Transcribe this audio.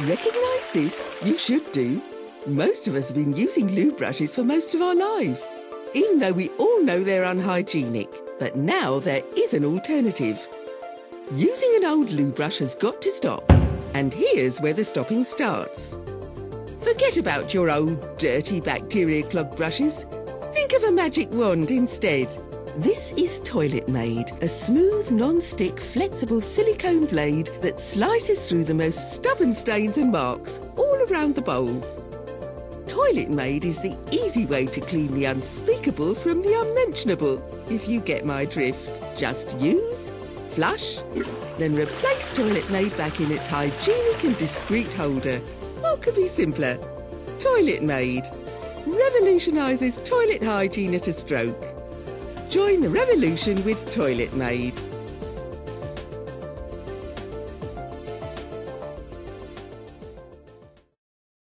Recognise this? You should do. Most of us have been using loo brushes for most of our lives, even though we all know they're unhygienic. But now there is an alternative. Using an old loo brush has got to stop. And here's where the stopping starts. Forget about your old dirty bacteria clogged brushes. Think of a magic wand instead. This is Toilet Maid, a smooth, non-stick, flexible silicone blade that slices through the most stubborn stains and marks all around the bowl. Toilet Maid is the easy way to clean the unspeakable from the unmentionable, if you get my drift. Just use, flush, then replace Toilet Maid back in its hygienic and discreet holder. What could be simpler? Toilet Maid revolutionises toilet hygiene at a stroke. Join the revolution with Toilet Maid.